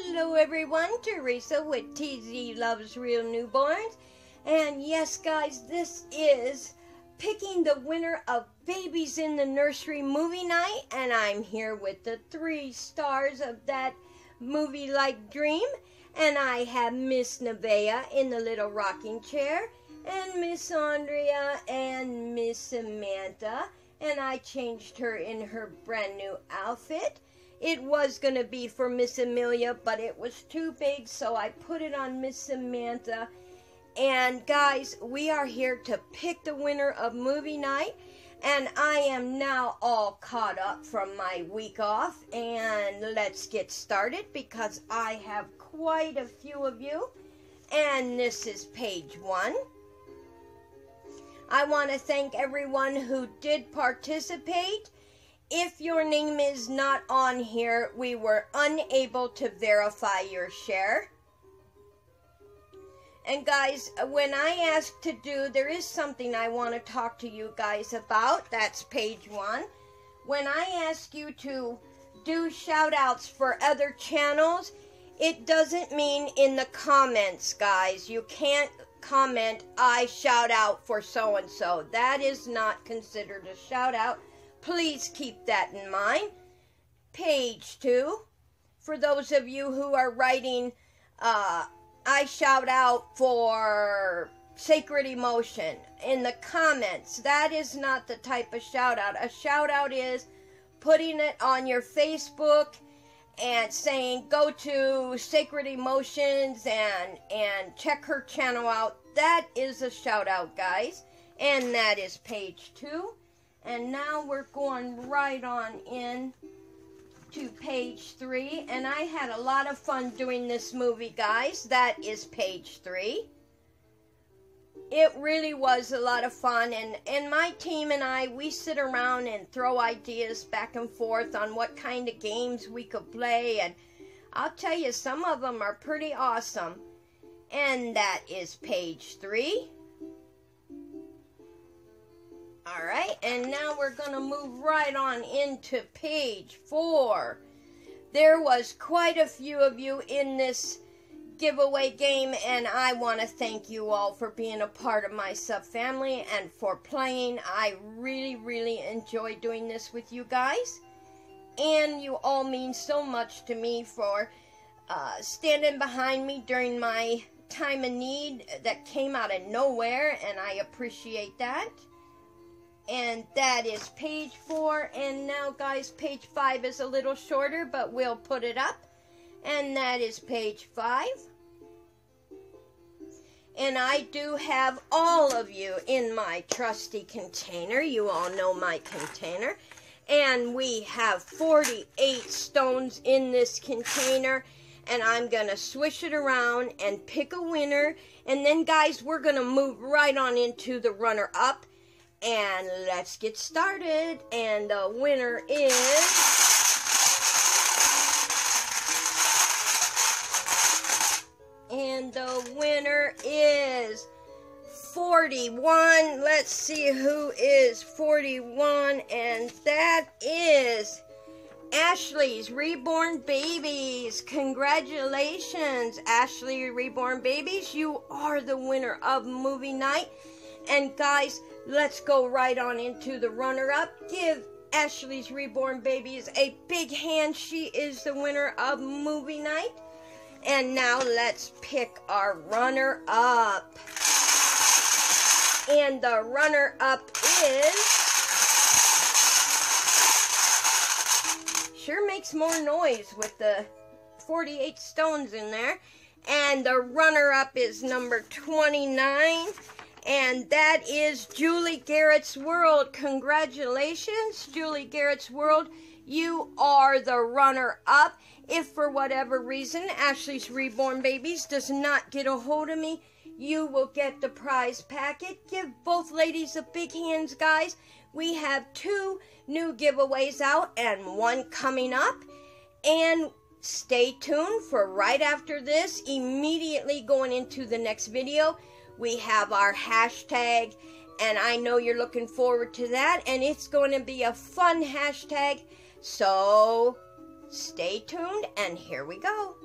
Hello, everyone. Teresa with TZ Loves Real Newborns. And yes, guys, this is picking the winner of Babies in the Nursery movie night. And I'm here with the three stars of that movie like dream. And I have Miss Nevaeh in the little rocking chair, and Miss Andrea and Miss Samantha. And I changed her in her brand new outfit. It was going to be for Miss Amelia, but it was too big, so I put it on Miss Samantha. And guys, we are here to pick the winner of movie night. And I am now all caught up from my week off. And let's get started because I have quite a few of you. And this is page one. I want to thank everyone who did participate if your name is not on here, we were unable to verify your share. And guys, when I ask to do, there is something I want to talk to you guys about. That's page one. When I ask you to do shout outs for other channels, it doesn't mean in the comments, guys. You can't comment, I shout out for so and so. That is not considered a shout out Please keep that in mind. Page two. For those of you who are writing, uh, I shout out for sacred emotion in the comments. That is not the type of shout out. A shout out is putting it on your Facebook and saying go to sacred emotions and and check her channel out that is a shout out guys and that is page two and now we're going right on in to page three. And I had a lot of fun doing this movie, guys. That is page three. It really was a lot of fun. And, and my team and I, we sit around and throw ideas back and forth on what kind of games we could play. And I'll tell you, some of them are pretty awesome. And that is page three. All right, and now we're going to move right on into page four. There was quite a few of you in this giveaway game, and I want to thank you all for being a part of my sub family and for playing. I really, really enjoy doing this with you guys, and you all mean so much to me for uh, standing behind me during my time of need that came out of nowhere, and I appreciate that and that is page four. And now, guys, page five is a little shorter, but we'll put it up. And that is page five. And I do have all of you in my trusty container. You all know my container. And we have 48 stones in this container. And I'm going to swish it around and pick a winner. And then, guys, we're going to move right on into the runner-up. And let's get started. And the winner is. And the winner is 41. Let's see who is 41. And that is Ashley's Reborn Babies. Congratulations, Ashley Reborn Babies. You are the winner of movie night. And guys, let's go right on into the runner up. Give Ashley's Reborn Babies a big hand. She is the winner of movie night. And now let's pick our runner up. And the runner up is. Sure makes more noise with the 48 stones in there. And the runner up is number 29 and that is Julie Garrett's World. Congratulations, Julie Garrett's World. You are the runner up. If for whatever reason Ashley's Reborn Babies does not get a hold of me, you will get the prize packet. Give both ladies a big hands, guys. We have two new giveaways out and one coming up. And stay tuned for right after this, immediately going into the next video we have our hashtag, and I know you're looking forward to that, and it's going to be a fun hashtag. So stay tuned, and here we go.